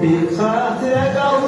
Because. katile